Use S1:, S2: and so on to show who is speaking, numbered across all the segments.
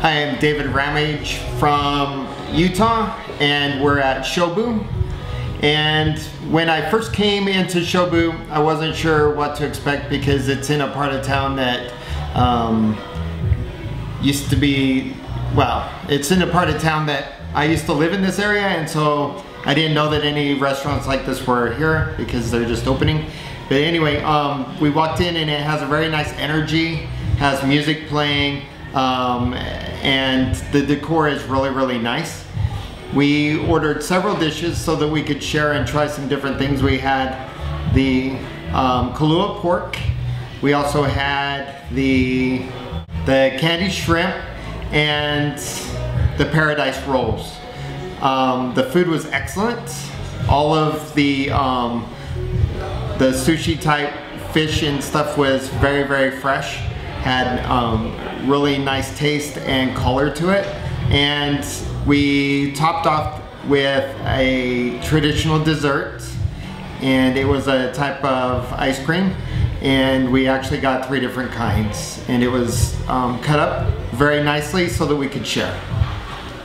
S1: Hi, I'm David Ramage from Utah and we're at Shobu. And when I first came into Shobu, I wasn't sure what to expect because it's in a part of town that um, used to be, well, it's in a part of town that I used to live in this area and so I didn't know that any restaurants like this were here because they're just opening. But anyway, um, we walked in and it has a very nice energy, has music playing, um, and the decor is really, really nice. We ordered several dishes so that we could share and try some different things. We had the um, Kalua pork. We also had the, the candy shrimp and the paradise rolls. Um, the food was excellent. All of the um, the sushi type fish and stuff was very very fresh. Had um, really nice taste and color to it. And we topped off with a traditional dessert and it was a type of ice cream and we actually got three different kinds and it was um, cut up very nicely so that we could share.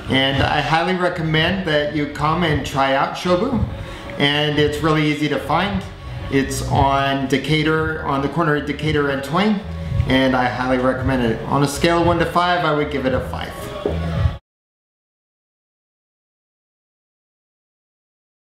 S1: And I highly recommend that you come and try out Shobu. And it's really easy to find. It's on Decatur, on the corner of Decatur and Twain and I highly recommend it. On a scale of 1 to 5, I would give it a 5.